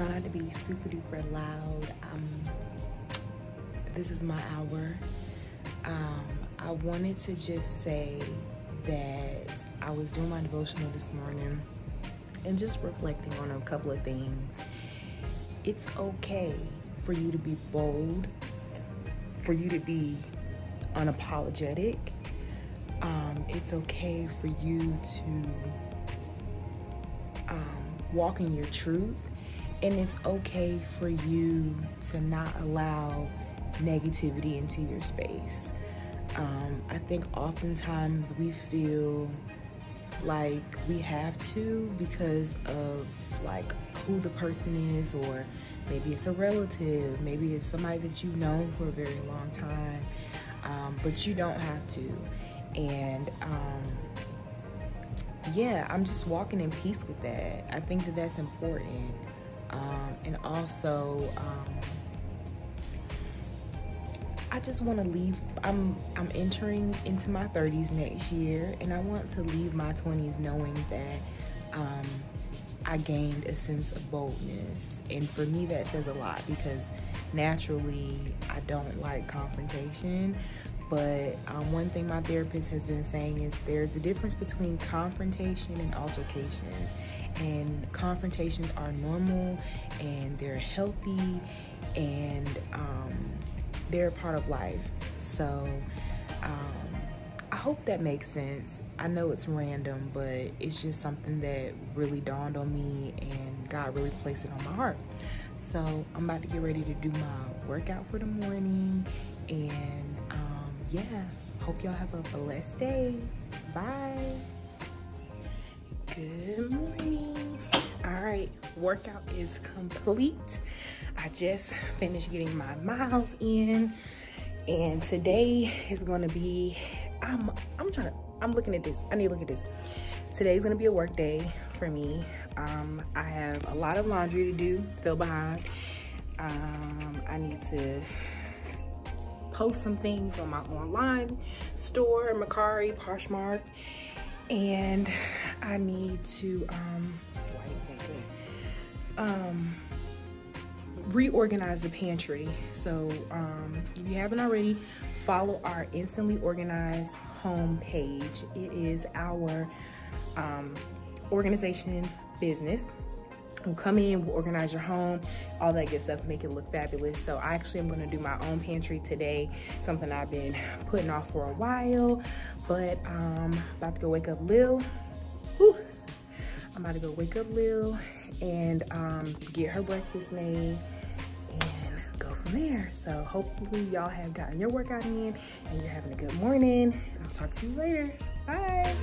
try not to be super duper loud. Um, this is my hour. Um, I wanted to just say that I was doing my devotional this morning and just reflecting on a couple of things. It's okay for you to be bold, for you to be unapologetic. Um, it's okay for you to um, walk in your truth, and it's okay for you to not allow negativity into your space. Um, I think oftentimes we feel like we have to because of like who the person is or maybe it's a relative maybe it's somebody that you've known for a very long time um, but you don't have to. And um, yeah i'm just walking in peace with that. I think that that's important um, and also um, I just want to leave. I'm I'm entering into my 30s next year, and I want to leave my 20s knowing that um, I gained a sense of boldness, and for me that says a lot because naturally I don't like confrontation. But um, one thing my therapist has been saying is there's a difference between confrontation and altercations. And confrontations are normal and they're healthy and um, they're part of life. So um, I hope that makes sense. I know it's random, but it's just something that really dawned on me and God really placed it on my heart. So I'm about to get ready to do my workout for the morning. And um, yeah, hope y'all have a blessed day. Bye. Good morning. All right, workout is complete. I just finished getting my miles in and today is gonna be, I'm, I'm trying to, I'm looking at this. I need to look at this. Today's gonna be a work day for me. Um, I have a lot of laundry to do, still behind. Um, I need to post some things on my online store, Mercari, Poshmark, and I need to, um, um, reorganize the pantry. So um, if you haven't already, follow our Instantly Organized home page. It is our um, organization business. We'll come in, we'll organize your home, all that good stuff, make it look fabulous. So I actually am gonna do my own pantry today, something I've been putting off for a while, but um, about to go wake up Lil. Whew. I'm about to go wake up Lil and um, get her breakfast made and go from there. So hopefully y'all have gotten your workout in and you're having a good morning. I'll talk to you later. Bye.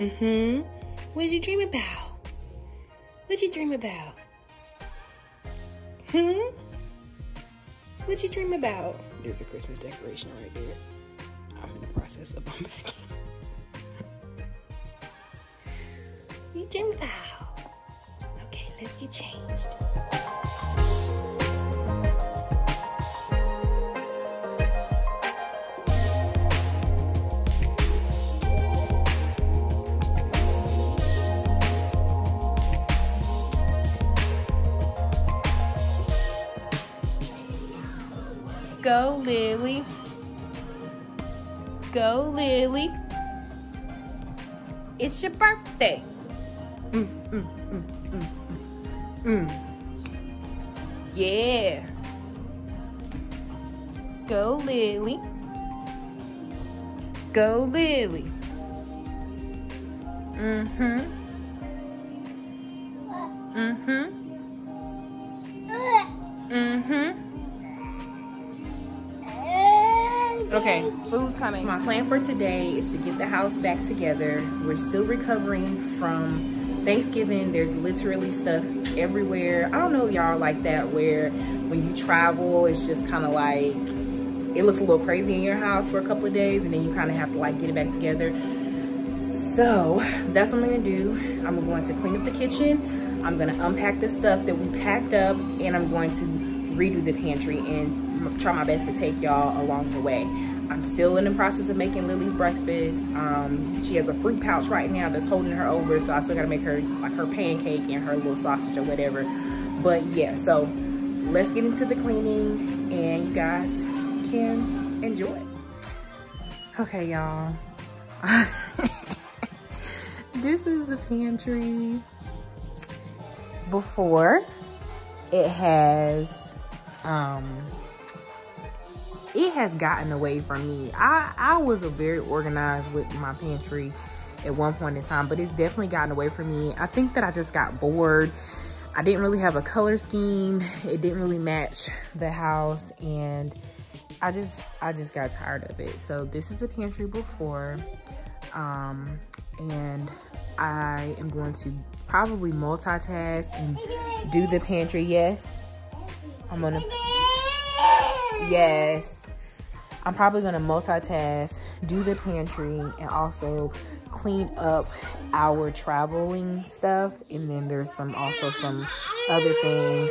Mm-hmm. What did you dream about? What did you dream about? Hmm? What did you dream about? There's a Christmas decoration right there. I'm in the process of unpacking. you dream about? Okay, let's get changed. Go, Lily. Go, Lily. It's your birthday. Mm, mm, mm, mm, mm. mm. Yeah. Go, Lily. go, Lily. Mm-hmm. Mm-hmm. Mm-hmm. Okay, food's coming. My plan for today is to get the house back together. We're still recovering from Thanksgiving. There's literally stuff everywhere. I don't know y'all like that where when you travel, it's just kind of like, it looks a little crazy in your house for a couple of days and then you kind of have to like get it back together. So that's what I'm gonna do. I'm going to clean up the kitchen. I'm gonna unpack the stuff that we packed up and I'm going to redo the pantry and try my best to take y'all along the way. I'm still in the process of making Lily's breakfast. Um, she has a fruit pouch right now that's holding her over, so I still gotta make her like her pancake and her little sausage or whatever. But yeah, so let's get into the cleaning and you guys can enjoy. Okay, y'all. this is the pantry before. It has, um, it has gotten away from me. I, I was a very organized with my pantry at one point in time, but it's definitely gotten away from me. I think that I just got bored. I didn't really have a color scheme. It didn't really match the house and I just I just got tired of it. So this is a pantry before um and I am going to probably multitask and do the pantry. Yes. I'm gonna Yes. I'm probably gonna multitask, do the pantry, and also clean up our traveling stuff. And then there's some also some other things.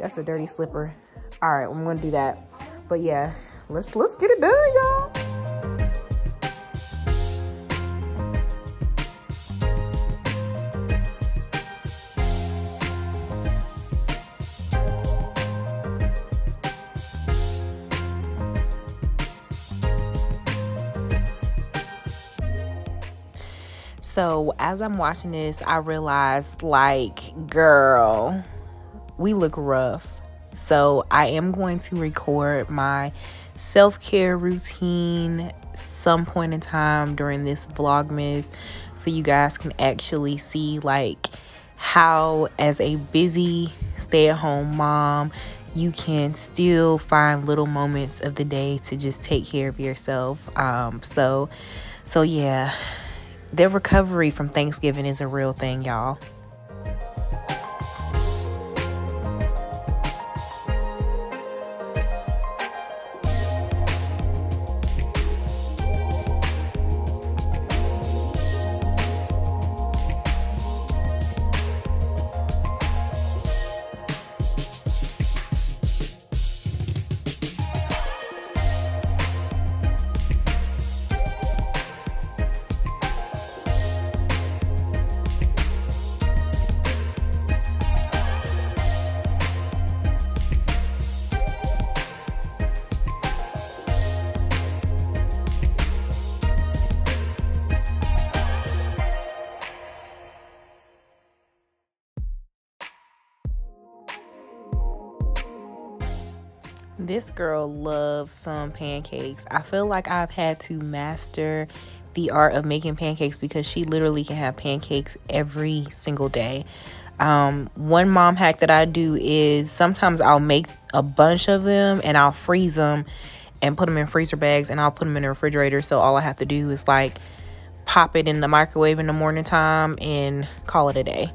That's a dirty slipper. All right, I'm gonna do that. But yeah, let's let's get it done, y'all. So as I'm watching this, I realized like, girl, we look rough. So I am going to record my self-care routine some point in time during this vlogmas so you guys can actually see like how as a busy stay-at-home mom you can still find little moments of the day to just take care of yourself um so so yeah their recovery from Thanksgiving is a real thing, y'all. This girl loves some pancakes. I feel like I've had to master the art of making pancakes because she literally can have pancakes every single day. Um, one mom hack that I do is sometimes I'll make a bunch of them and I'll freeze them and put them in freezer bags and I'll put them in the refrigerator. So all I have to do is like pop it in the microwave in the morning time and call it a day.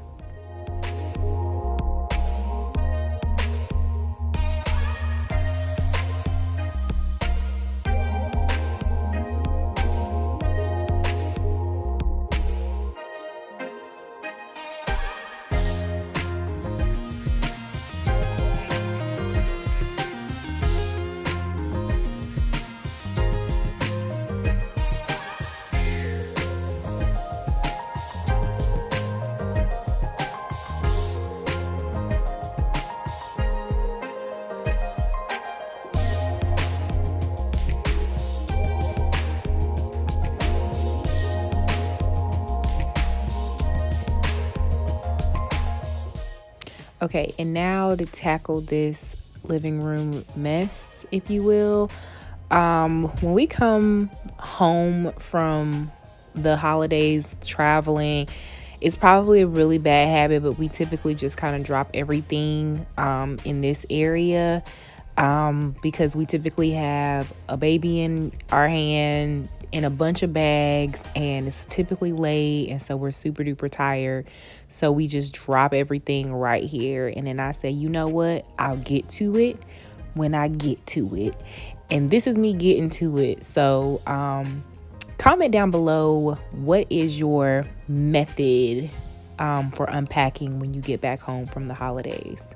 Okay, and now to tackle this living room mess, if you will. um, when we come home from the holidays traveling, it's probably a really bad habit, but we typically just kind of drop everything um, in this area um, because we typically have a baby in our hand in a bunch of bags and it's typically late and so we're super duper tired. So we just drop everything right here and then i say you know what? I'll get to it when i get to it. And this is me getting to it. So um comment down below what is your method um, for unpacking when you get back home from the holidays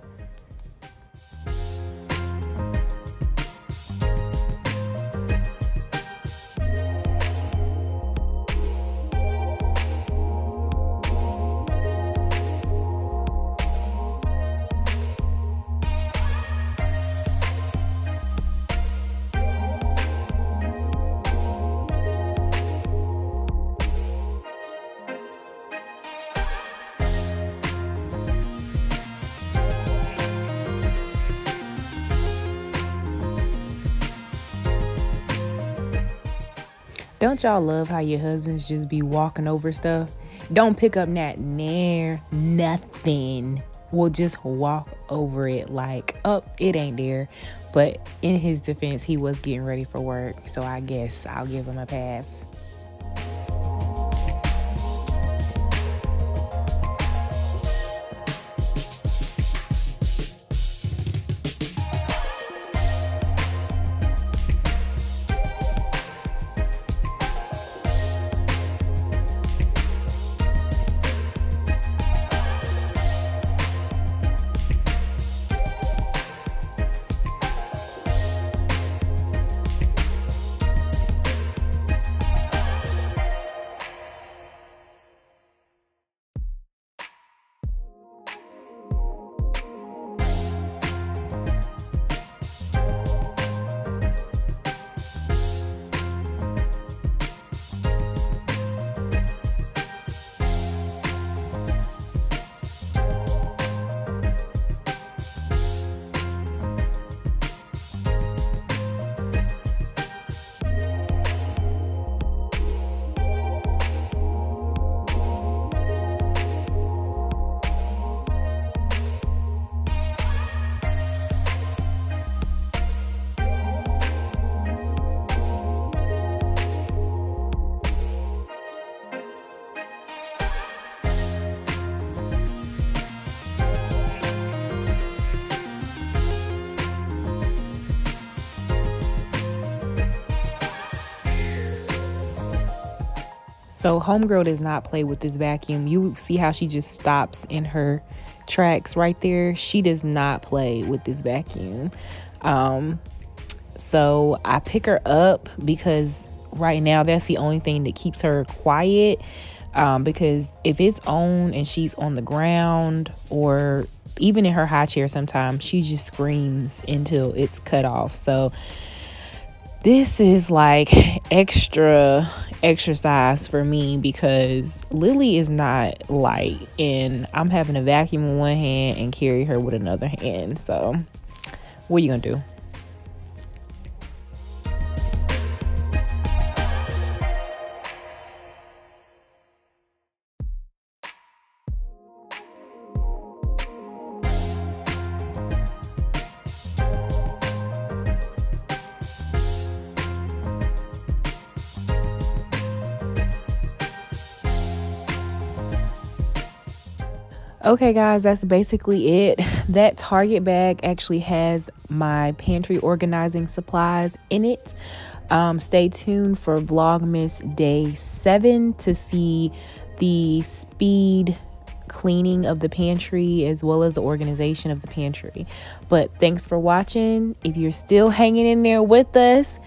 Don't y'all love how your husbands just be walking over stuff? Don't pick up that near nothing. We'll just walk over it like, oh, it ain't there. But in his defense, he was getting ready for work. So I guess I'll give him a pass. So homegirl does not play with this vacuum. You see how she just stops in her tracks right there. She does not play with this vacuum. Um, so I pick her up because right now that's the only thing that keeps her quiet. Um, because if it's on and she's on the ground or even in her high chair sometimes she just screams until it's cut off so this is like extra exercise for me because Lily is not light and I'm having to vacuum in one hand and carry her with another hand. So, what are you going to do? Okay, guys, that's basically it. That Target bag actually has my pantry organizing supplies in it. Um, stay tuned for Vlogmas Day 7 to see the speed cleaning of the pantry as well as the organization of the pantry. But thanks for watching. If you're still hanging in there with us,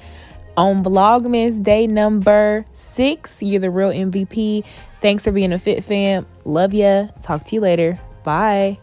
on Vlogmas day number six. You're the real MVP. Thanks for being a Fit Fam. Love ya. Talk to you later. Bye.